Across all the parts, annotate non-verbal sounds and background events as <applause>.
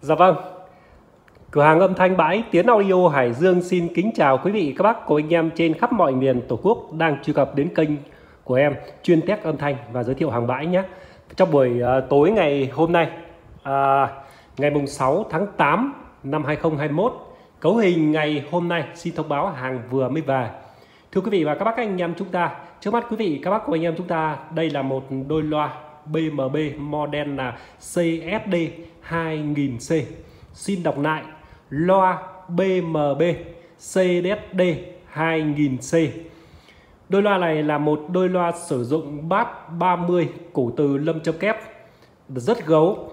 Dạ vâng. Cửa hàng âm thanh bãi Tiến Audio Hải Dương xin kính chào quý vị các bác cô, anh em trên khắp mọi miền Tổ quốc đang truy cập đến kênh của em chuyên test âm thanh và giới thiệu hàng bãi nhé. Trong buổi uh, tối ngày hôm nay, uh, ngày mùng 6 tháng 8 năm 2021, cấu hình ngày hôm nay xin thông báo hàng vừa mới về. Thưa quý vị và các bác anh em chúng ta, trước mắt quý vị các bác cô, anh em chúng ta, đây là một đôi loa BMB model là CSD 2000C. Xin đọc lại loa BMB CSD 2000C. Đôi loa này là một đôi loa sử dụng bát 30 cổ từ lâm châm kép rất gấu.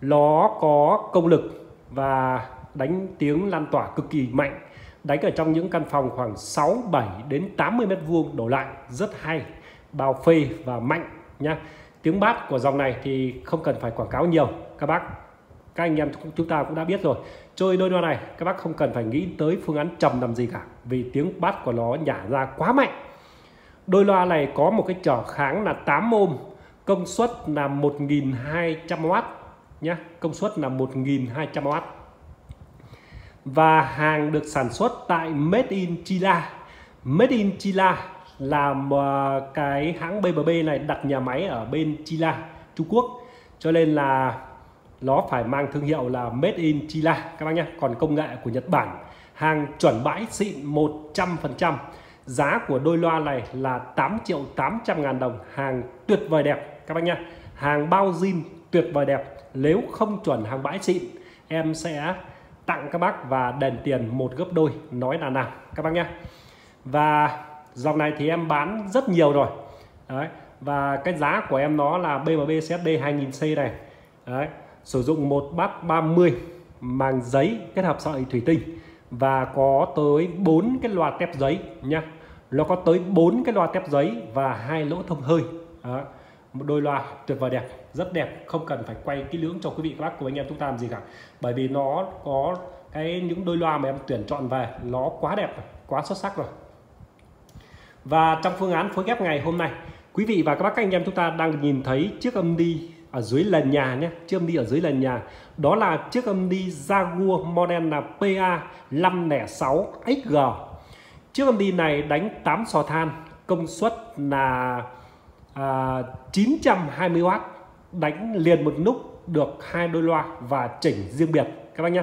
Nó có công lực và đánh tiếng lan tỏa cực kỳ mạnh. Đánh ở trong những căn phòng khoảng 6, 7 đến 80 mét vuông đổ lại rất hay, bao phê và mạnh nha tiếng bát của dòng này thì không cần phải quảng cáo nhiều. Các bác, các anh em chúng ta cũng đã biết rồi. Chơi đôi loa này, các bác không cần phải nghĩ tới phương án trầm làm gì cả, vì tiếng bát của nó nhả ra quá mạnh. Đôi loa này có một cái trở kháng là 8 ôm, công suất là 1200W nhé công suất là 1200W và hàng được sản xuất tại Made in Chila Made in Chila làm ờ, cái hãng BBB này đặt nhà máy ở bên Chila Trung Quốc. Cho nên là nó phải mang thương hiệu là Made in Chila các bác nhé. Còn công nghệ của Nhật Bản, hàng chuẩn bãi xịn 100% giá của đôi loa này là 8 triệu 800 ngàn đồng, hàng tuyệt vời đẹp, các bác nhé. Hàng bao zin tuyệt vời đẹp, nếu không chuẩn hàng bãi xịn, em sẽ tặng các bác và đền tiền một gấp đôi, nói là nào, các bác nhé. Và dòng này thì em bán rất nhiều rồi. Đấy, và cái giá của em nó là BMB CSD 2000C này. Đấy, sử dụng một bát 30 màng giấy kết hợp sợi thủy tinh và có tới 4 cái loa tép giấy nhá. Nó có tới 4 cái loa tép giấy và hai lỗ thông hơi. Đó. một đôi loa tuyệt vời đẹp, rất đẹp, không cần phải quay kỹ lưỡng cho quý vị, các bác của anh em chúng ta làm gì cả. Bởi vì nó có cái những đôi loa mà em tuyển chọn về, nó quá đẹp, quá xuất sắc rồi và trong phương án phối ghép ngày hôm nay quý vị và các bác các anh em chúng ta đang nhìn thấy chiếc âm đi ở dưới lần nhà nhé. Chiếc âm đi ở dưới lần nhà. Đó là chiếc âm đi Jaguar model là PA 506 XG chiếc âm đi này đánh 8 sò than công suất là à, 920W đánh liền một nút được hai đôi loa và chỉnh riêng biệt. Các bác nhé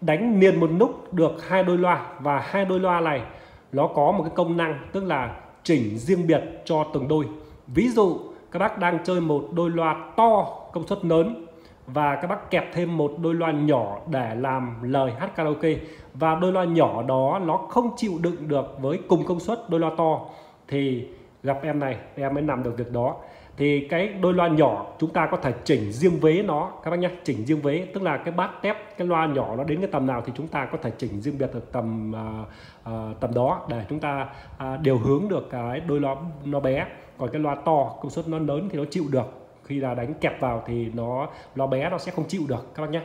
đánh liền một nút được hai đôi loa và hai đôi loa này nó có một cái công năng tức là chỉnh riêng biệt cho từng đôi. Ví dụ, các bác đang chơi một đôi loa to công suất lớn và các bác kẹp thêm một đôi loa nhỏ để làm lời hát karaoke. Và đôi loa nhỏ đó nó không chịu đựng được với cùng công suất đôi loa to. Thì gặp em này, em mới làm được việc đó thì cái đôi loa nhỏ chúng ta có thể chỉnh riêng vế nó các bác nhé chỉnh riêng vế tức là cái bát tép cái loa nhỏ nó đến cái tầm nào thì chúng ta có thể chỉnh riêng biệt được tầm uh, uh, tầm đó để chúng ta à, uh, điều hướng được cái đôi loa nó bé. Còn cái loa to công suất nó lớn thì nó chịu được. Khi là đánh kẹp vào thì nó loa bé nó sẽ không chịu được các bác nhé.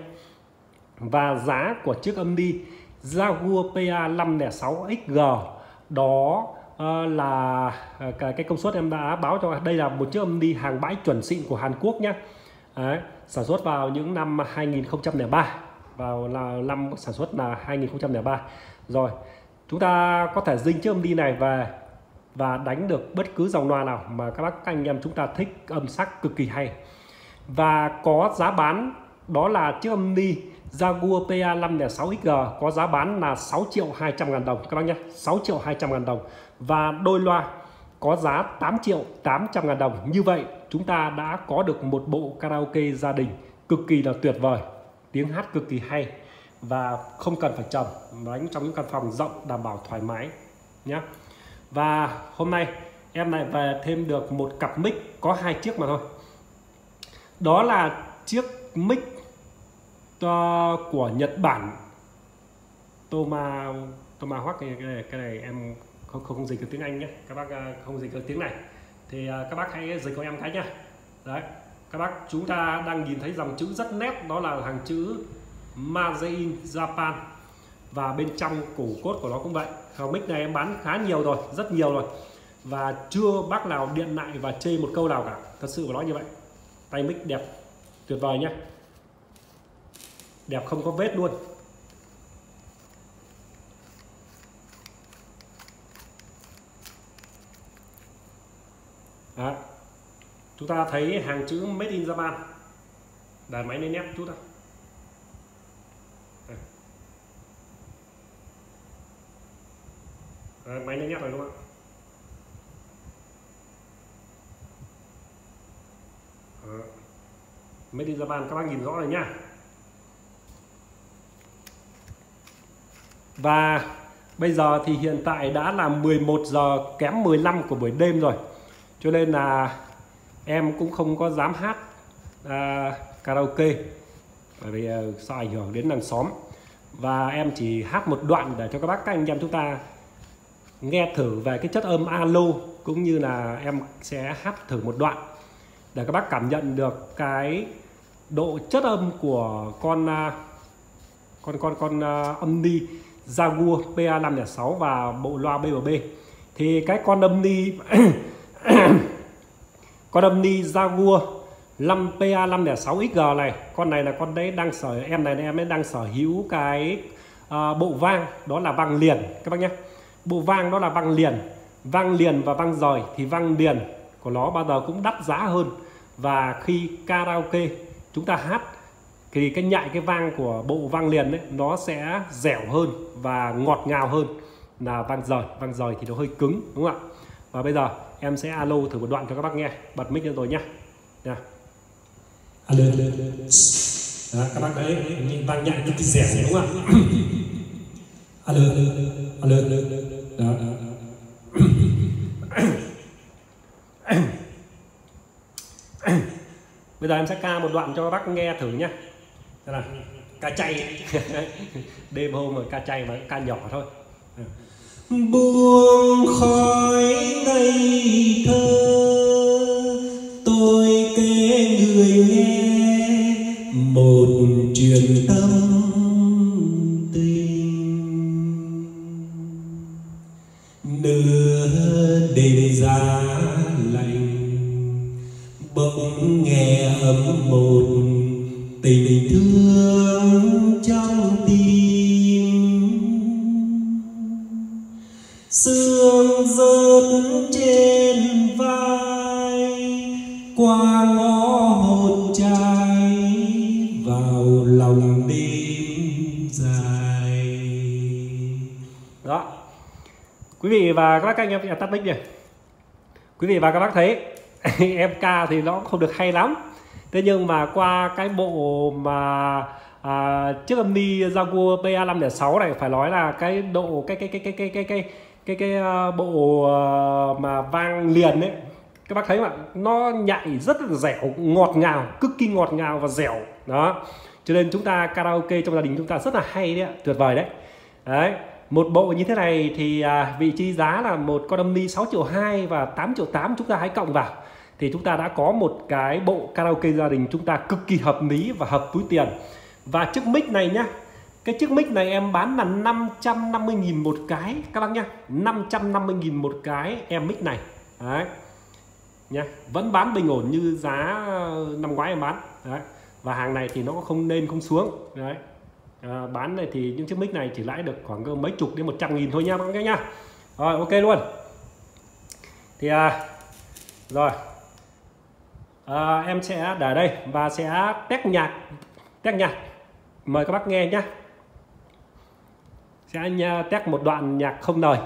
Và giá của chiếc âm đi Jaguar PA 506 XG đó Ờ, là ờ, cái, cái công suất em đã báo cho đây là một chiếc âm đi hàng bãi chuẩn xịn của Hàn Quốc nhé Đấy, sản xuất vào những năm 2003 vào là năm sản xuất là 2003 rồi chúng ta có thể dinh chiếc âm đi này về và đánh được bất cứ dòng loa nào mà các bác anh em chúng ta thích âm sắc cực kỳ hay. Và có giá bán đó là chiếc âm đi Jaguar PA 506XG có giá bán là 6 triệu 200 ngàn đồng các bác nhé 6 triệu 200 ngàn đồng và đôi loa có giá 8 triệu 800 ngàn đồng. Như vậy chúng ta đã có được một bộ karaoke gia đình cực kỳ là tuyệt vời. Tiếng hát cực kỳ hay và không cần phải trầm đánh trong những căn phòng rộng đảm bảo thoải mái nhé và hôm nay em lại về thêm được một cặp mic có hai chiếc mà thôi. Đó là chiếc mic ờ, của Nhật Bản. Toma Tomahawk cái, cái này, cái này em không không, dịch được tiếng Anh nhé. Các bác à, không dịch được tiếng này. Thì à, các bác hãy dịch cho em cái nhá. Đấy các bác chúng ta đang nhìn thấy dòng chữ rất nét đó là hàng chữ Made in Japan. Và bên trong cổ cốt của nó cũng vậy. Hào mic này em bán khá nhiều rồi rất nhiều rồi. Và chưa bác nào điện lại và chê một câu nào cả. Thật sự của nó như vậy. Tay mic đẹp tuyệt vời nhé đẹp không có vết luôn. Đó. chúng ta thấy hàng chữ made in Japan. Đàn máy lên nét chút thôi Đấy, máy lên nét rồi đúng không ạ? Made in Japan các bác nhìn rõ rồi nhá. Và bây giờ thì hiện tại đã là 11 giờ kém 15 của buổi đêm rồi cho nên là em cũng không có dám hát à, karaoke bởi vì à, uh, sợ ảnh hưởng đến làng xóm. Và em chỉ hát một đoạn để cho các bác các anh em chúng ta nghe thử về cái chất âm alo cũng như là em sẽ hát thử một đoạn để các bác cảm nhận được cái độ chất âm của con uh, con con con uh, âm đi Jaguar PA506 và bộ loa BBB thì cái con âm ni <clears throat> con âm ni Jaguar 5 PA 506 XG này. Con này là con đấy đang sở em này em ấy đang sở hữu cái uh, bộ vang đó là vang liền. Các bác nhé. Bộ vang đó là vang liền. Vang liền và vang rời thì vang liền của nó bao giờ cũng đắt giá hơn. Và khi karaoke chúng ta hát thì cái nhại cái vang của bộ vang liền ấy nó sẽ dẻo hơn và ngọt ngào hơn. Là vang rời vang rời thì nó hơi cứng đúng không ạ? Và bây giờ em sẽ alo thử một đoạn cho các bác nghe. Bật mic lên rồi nhá. Nha. Alo đó, các bác thấy vang nhại như cái dẻo đúng không ạ? <coughs> Alo alo alo đó, đó, <coughs> bây giờ em sẽ ca một đoạn cho các bác nghe thử nhé Thế là ca chay. <laughs> Đêm hôm mà ca chay mà ca nhỏ thôi. Buông khói sương rớt trên vai qua ngõ hồn trai vào lòng đêm dài. Đó. Quý vị và các bác các anh em tắt mic nhỉ? quý vị và các bác thấy <laughs> em ca thì nó không được hay lắm. Thế nhưng mà qua cái bộ mà à, chiếc âm ni Jaguar PA506 này phải nói là cái độ cái cái cái cái cái cái cái cái cái ờ, bộ ờ, mà vang liền ấy các bác thấy không ạ? Nó nhạy rất là dẻo ngọt ngào cực kỳ ngọt ngào và dẻo. Đó. Cho nên chúng ta karaoke trong gia đình chúng ta rất là hay đấy tuyệt vời đấy. Đấy. Một bộ như thế này thì à, vị trí giá là một con âm ni 6 triệu 2 và 8 triệu 8 chúng ta hãy cộng vào. Thì chúng ta đã có một cái bộ karaoke gia đình chúng ta cực kỳ hợp lý và hợp túi tiền. Và chiếc mic này nhá cái chiếc mic này em bán là 550.000 một cái các bác nhá. 550.000 một cái em mic này. Đấy. Nhá vẫn bán bình ổn như giá ờ, năm ngoái em bán. Đấy. Và hàng này thì nó không lên không xuống. Đấy. À, bán này thì những chiếc mic này chỉ lãi được khoảng mấy chục đến 100 nghìn thôi nha các bác nhá. Rồi ok luôn. Thì à, rồi. À, em sẽ để đây và sẽ test nhạc test nhạc. Mời các bác nghe nhé sẽ test một đoạn nhạc không lời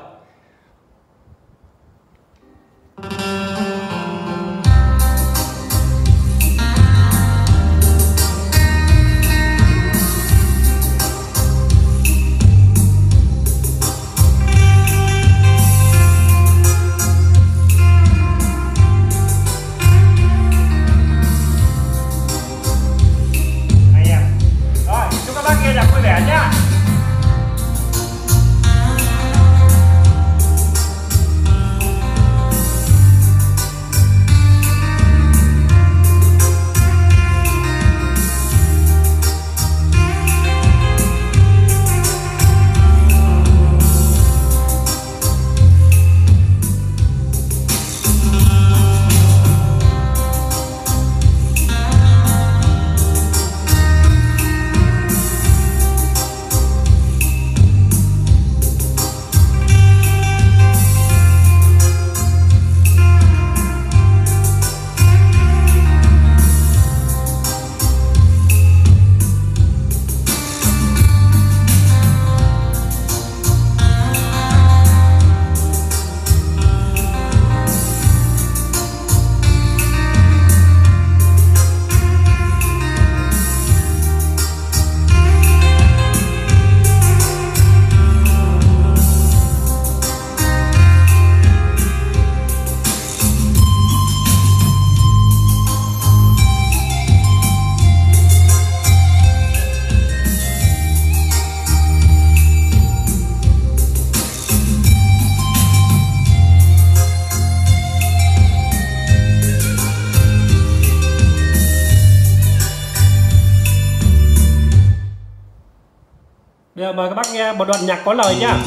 giờ mời các bác nghe một đoạn nhạc có lời nhá.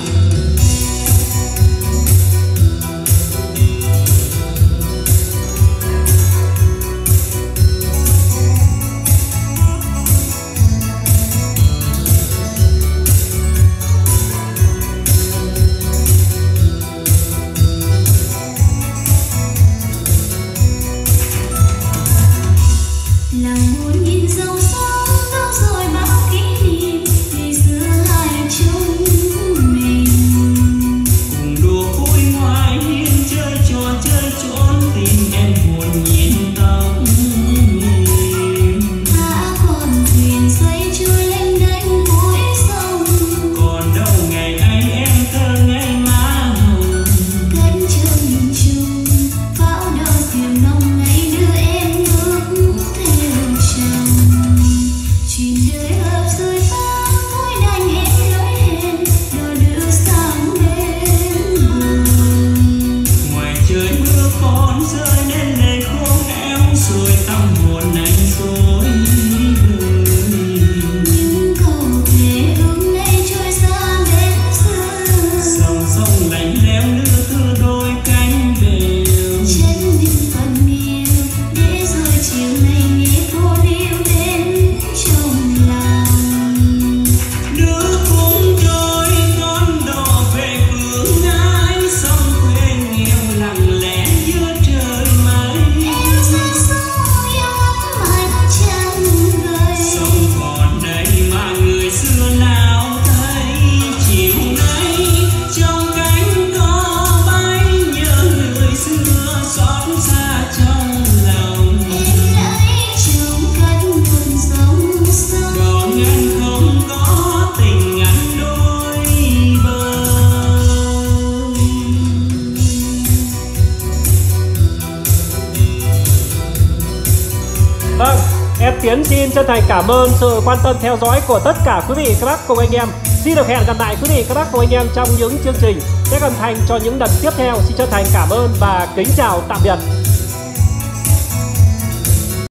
Vâng, xin chân thành cảm ơn sự quan tâm theo dõi của tất cả quý vị các bác cùng anh em. Xin được hẹn gặp lại quý vị các bác cùng anh em trong những chương trình sẽ hoàn thành cho những lần tiếp theo. Xin chân thành cảm ơn và kính chào tạm biệt.